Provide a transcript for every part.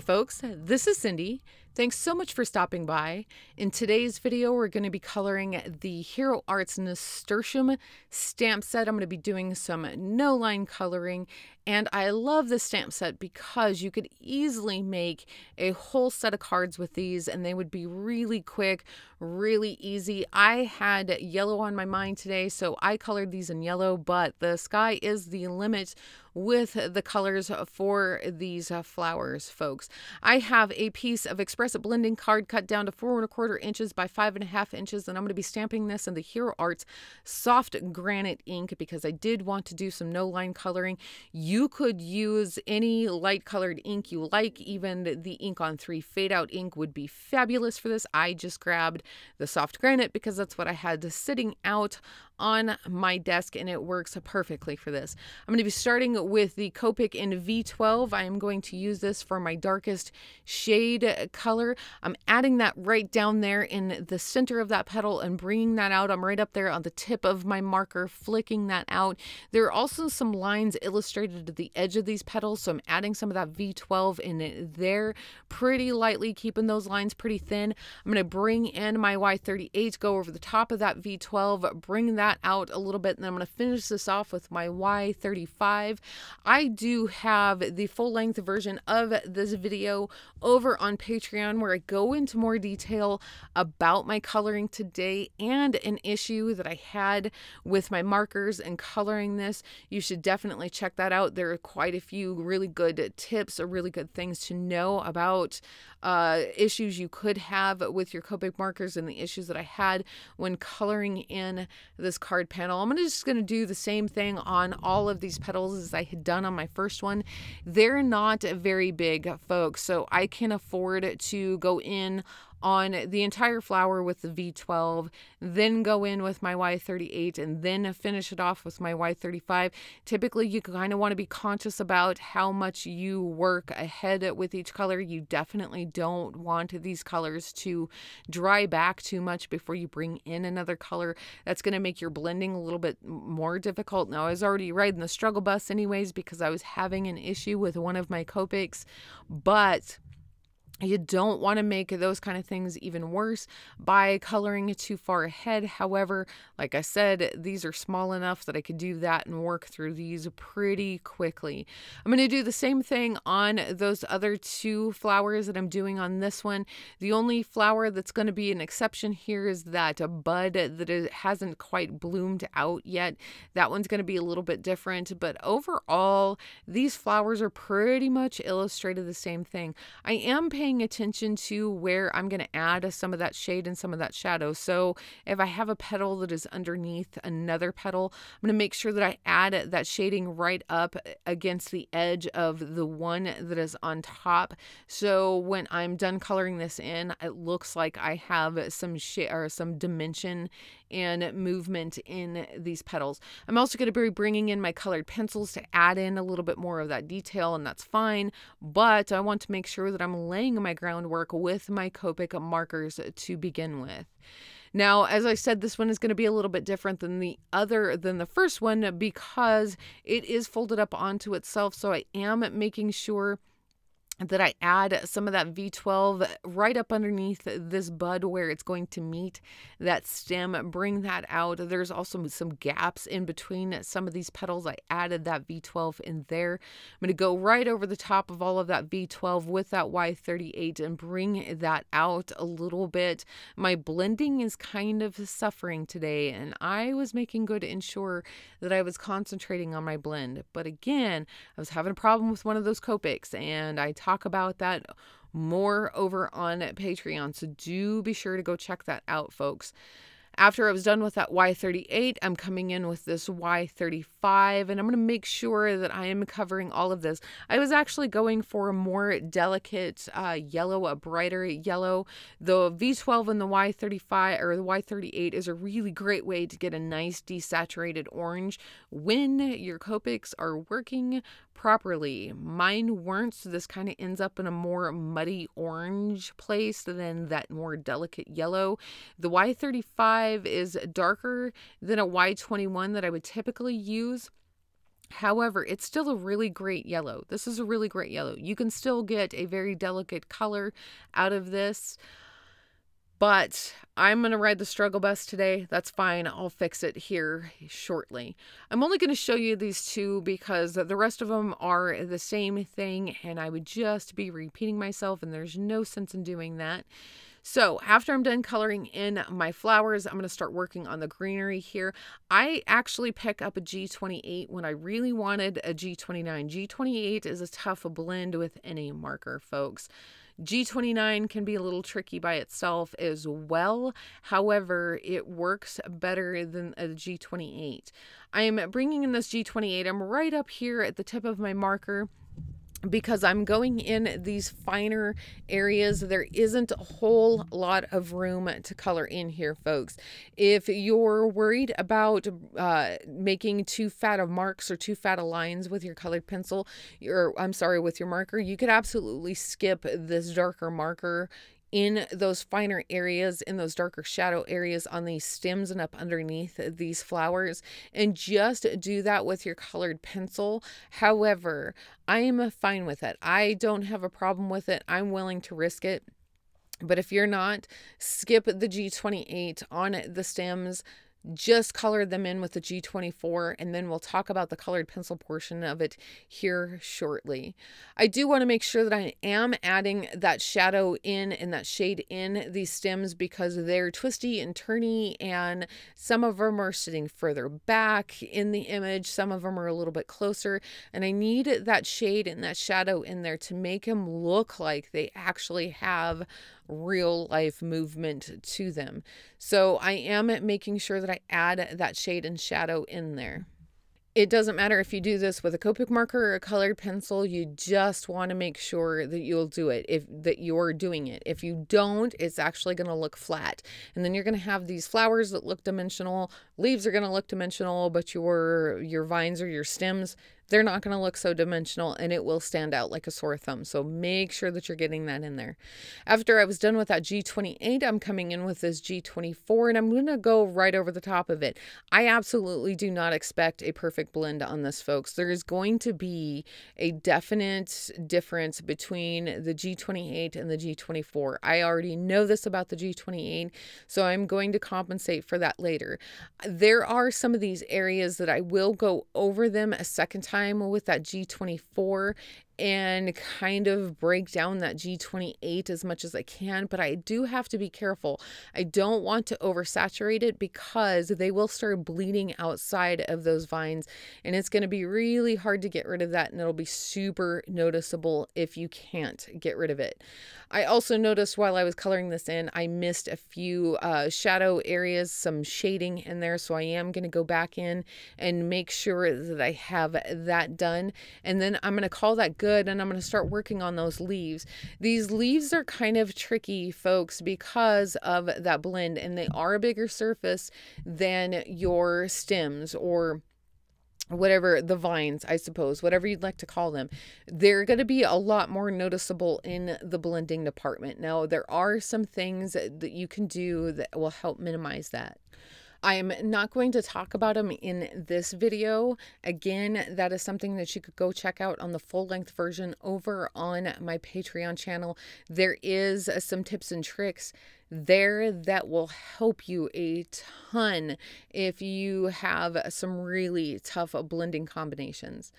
Hey folks, this is Cindy. Thanks so much for stopping by. In today's video, we're going to be coloring the Hero Arts Nasturtium stamp set. I'm going to be doing some no line coloring and I love this stamp set because you could easily make a whole set of cards with these and they would be really quick, really easy. I had yellow on my mind today, so I colored these in yellow, but the sky is the limit with the colors for these uh, flowers, folks. I have a piece of X-Press Blending card cut down to four and a quarter inches by five and a half inches, and I'm going to be stamping this in the Hero Arts soft granite ink because I did want to do some no line coloring. You could use any light colored ink you like, even the Inkon3 fade out ink would be fabulous for this. I just grabbed the soft granite because that's what I had sitting out on my desk and it works perfectly for this. I'm going to be starting with the Copic in V12. I am going to use this for my darkest shade color. I'm adding that right down there in the center of that petal and bringing that out. I'm right up there on the tip of my marker, flicking that out. There are also some lines illustrated at the edge of these petals, so I'm adding some of that V12 in there pretty lightly, keeping those lines pretty thin. I'm going to bring in my Y38, go over the top of that V12, bring that that out a little bit and I'm going to finish this off with my Y35. I do have the full length version of this video over on Patreon where I go into more detail about my coloring today and an issue that I had with my markers and coloring this. You should definitely check that out. There are quite a few really good tips or really good things to know about uh, issues you could have with your Copic markers and the issues that I had when coloring in this card panel. I'm just going to do the same thing on all of these petals as I had done on my first one. They're not very big, folks, so I can afford to go in on the entire flower with the V12, then go in with my Y38, and then finish it off with my Y35. Typically, you kind of want to be conscious about how much you work ahead with each color. You definitely don't want these colors to dry back too much before you bring in another color. That's going to make your blending a little bit more difficult. Now, I was already riding the struggle bus anyways because I was having an issue with one of my Copics, but you don't want to make those kind of things even worse by coloring too far ahead. However, like I said, these are small enough that I could do that and work through these pretty quickly. I'm going to do the same thing on those other two flowers that I'm doing on this one. The only flower that's going to be an exception here is that a bud that hasn't quite bloomed out yet. That one's going to be a little bit different, but overall, these flowers are pretty much illustrated the same thing. I am paying paying attention to where I'm going to add some of that shade and some of that shadow. So if I have a petal that is underneath another petal, I'm going to make sure that I add that shading right up against the edge of the one that is on top. So when I'm done coloring this in, it looks like I have some shade or some dimension and movement in these petals. I'm also going to be bringing in my colored pencils to add in a little bit more of that detail and that's fine, but I want to make sure that I'm laying my groundwork with my Copic markers to begin with. Now, as I said, this one is going to be a little bit different than the other than the first one because it is folded up onto itself. So I am making sure that I add some of that V12 right up underneath this bud where it's going to meet that stem, bring that out. There's also some gaps in between some of these petals. I added that V12 in there. I'm going to go right over the top of all of that V12 with that Y38 and bring that out a little bit. My blending is kind of suffering today and I was making good ensure that I was concentrating on my blend. But again, I was having a problem with one of those Copics and I talk about that more over on Patreon. So do be sure to go check that out, folks. After I was done with that Y38, I'm coming in with this Y35 and I'm going to make sure that I am covering all of this. I was actually going for a more delicate uh, yellow, a brighter yellow. The V12 and the Y35 or the Y38 is a really great way to get a nice desaturated orange when your Copics are working properly. Mine weren't, so this kind of ends up in a more muddy orange place than that more delicate yellow. The Y35 is darker than a Y21 that I would typically use However, it's still a really great yellow. This is a really great yellow. You can still get a very delicate color out of this. But I'm going to ride the struggle bus today. That's fine. I'll fix it here shortly. I'm only going to show you these two because the rest of them are the same thing and I would just be repeating myself and there's no sense in doing that. So after I'm done coloring in my flowers, I'm going to start working on the greenery here. I actually pick up a G28 when I really wanted a G29. G28 is a tough blend with any marker, folks. G29 can be a little tricky by itself as well. However, it works better than a G28. I am bringing in this G28. I'm right up here at the tip of my marker because I'm going in these finer areas. There isn't a whole lot of room to color in here, folks. If you're worried about uh, making too fat of marks or too fat of lines with your colored pencil, or I'm sorry, with your marker, you could absolutely skip this darker marker in those finer areas, in those darker shadow areas on these stems and up underneath these flowers, and just do that with your colored pencil. However, I am fine with it. I don't have a problem with it. I'm willing to risk it. But if you're not, skip the G28 on the stems just colored them in with the G24 and then we'll talk about the colored pencil portion of it here shortly. I do want to make sure that I am adding that shadow in and that shade in these stems because they're twisty and turny and some of them are sitting further back in the image, some of them are a little bit closer and I need that shade and that shadow in there to make them look like they actually have real life movement to them. So I am making sure that I add that shade and shadow in there. It doesn't matter if you do this with a Copic marker or a colored pencil, you just want to make sure that you'll do it if that you're doing it. If you don't, it's actually going to look flat. And then you're going to have these flowers that look dimensional, leaves are going to look dimensional, but your your vines or your stems they're not going to look so dimensional and it will stand out like a sore thumb. So make sure that you're getting that in there. After I was done with that G28, I'm coming in with this G24 and I'm going to go right over the top of it. I absolutely do not expect a perfect blend on this, folks. There is going to be a definite difference between the G28 and the G24. I already know this about the G28, so I'm going to compensate for that later. There are some of these areas that I will go over them a second time time with that G24 and kind of break down that G28 as much as I can, but I do have to be careful. I don't want to oversaturate it because they will start bleeding outside of those vines and it's going to be really hard to get rid of that and it'll be super noticeable if you can't get rid of it. I also noticed while I was coloring this in, I missed a few uh, shadow areas, some shading in there, so I am going to go back in and make sure that I have that done. And then I'm going to call that good good and I'm going to start working on those leaves. These leaves are kind of tricky, folks, because of that blend and they are a bigger surface than your stems or whatever the vines, I suppose, whatever you'd like to call them, they're going to be a lot more noticeable in the blending department. Now, there are some things that you can do that will help minimize that. I'm not going to talk about them in this video. Again, that is something that you could go check out on the full length version over on my Patreon channel. There is uh, some tips and tricks there that will help you a ton if you have some really tough blending combinations.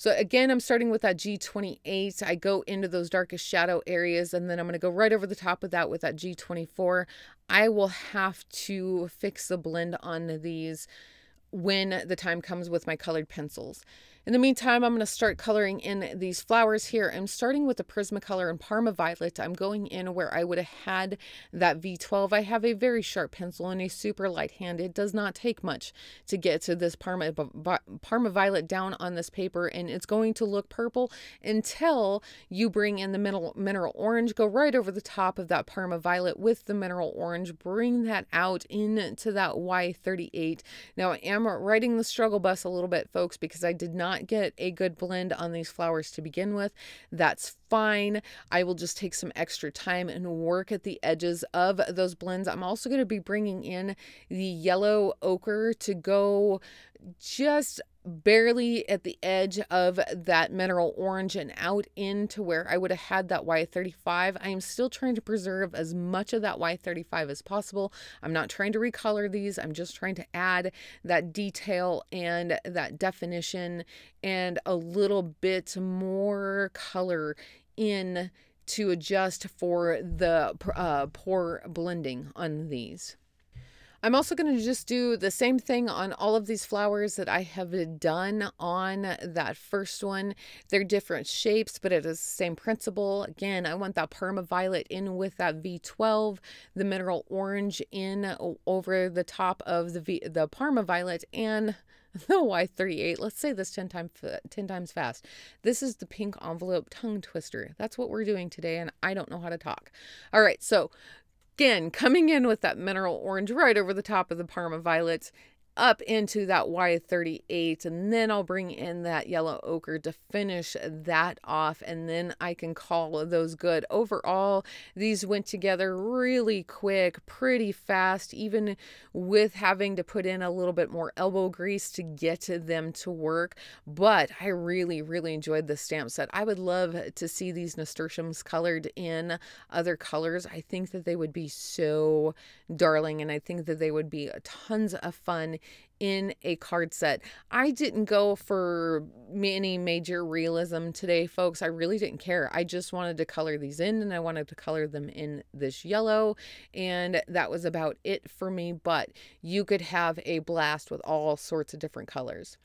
So again, I'm starting with that G28. I go into those darkest shadow areas and then I'm going to go right over the top of that with that G24. I will have to fix the blend on these when the time comes with my colored pencils. In the meantime, I'm going to start coloring in these flowers here. I'm starting with the Prismacolor and Parma Violet. I'm going in where I would have had that V12. I have a very sharp pencil and a super light hand. It does not take much to get to this Parma, Parma Violet down on this paper, and it's going to look purple until you bring in the mineral, mineral orange. Go right over the top of that Parma Violet with the mineral orange. Bring that out into that Y38. Now, I am writing the struggle bus a little bit, folks, because I did not not get a good blend on these flowers to begin with, that's fine. I will just take some extra time and work at the edges of those blends. I'm also going to be bringing in the yellow ochre to go just barely at the edge of that mineral orange and out into where I would have had that Y35. I am still trying to preserve as much of that Y35 as possible. I'm not trying to recolor these. I'm just trying to add that detail and that definition and a little bit more color in to adjust for the uh, blending on these. I'm also going to just do the same thing on all of these flowers that I have done on that first one. They're different shapes, but it is the same principle. Again, I want that Parma Violet in with that V12, the Mineral Orange in over the top of the, v, the Parma Violet, and the Y38. Let's say this 10 times uh, 10 times fast. This is the pink envelope tongue twister. That's what we're doing today and I don't know how to talk. All right, so Again, coming in with that mineral orange right over the top of the Parma Violets up into that Y38 and then I'll bring in that yellow ochre to finish that off and then I can call those good. Overall, these went together really quick, pretty fast, even with having to put in a little bit more elbow grease to get them to work. But I really, really enjoyed the stamp set. I would love to see these nasturtiums colored in other colors. I think that they would be so darling and I think that they would be tons of fun in a card set. I didn't go for any major realism today, folks. I really didn't care. I just wanted to color these in and I wanted to color them in this yellow. And that was about it for me. But you could have a blast with all sorts of different colors.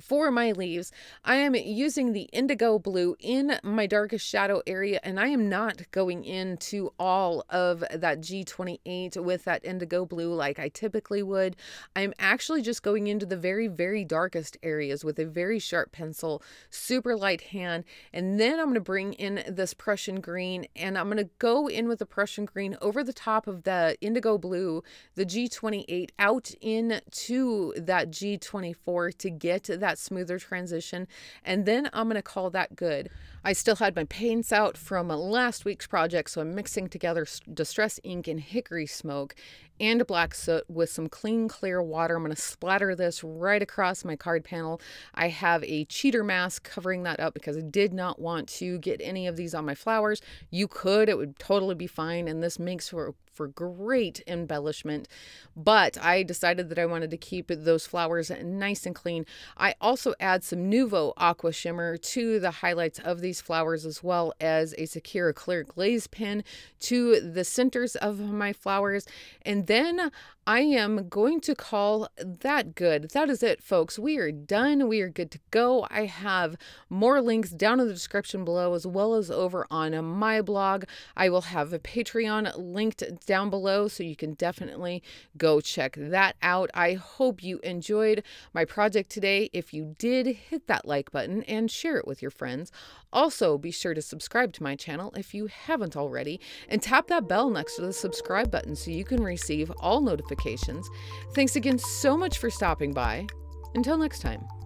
For my leaves, I am using the indigo blue in my darkest shadow area, and I am not going into all of that G28 with that indigo blue like I typically would. I'm actually just going into the very, very darkest areas with a very sharp pencil, super light hand, and then I'm going to bring in this Prussian green, and I'm going to go in with the Prussian green over the top of the indigo blue, the G28, out into that G24 to get that smoother transition. And then I'm going to call that good. I still had my paints out from last week's project, so I'm mixing together Distress ink and hickory smoke and black soot with some clean, clear water. I'm going to splatter this right across my card panel. I have a cheater mask covering that up because I did not want to get any of these on my flowers. You could, it would totally be fine, and this makes for for great embellishment, but I decided that I wanted to keep those flowers nice and clean. I also add some Nuvo Aqua Shimmer to the highlights of these flowers as well as a Sakura Clear Glaze pen to the centers of my flowers. And then I am going to call that good. That is it, folks. We are done. We are good to go. I have more links down in the description below as well as over on my blog. I will have a Patreon linked down below so you can definitely go check that out. I hope you enjoyed my project today. If you did, hit that like button and share it with your friends. Also, be sure to subscribe to my channel if you haven't already and tap that bell next to the subscribe button so you can receive all notifications. Thanks again so much for stopping by. Until next time.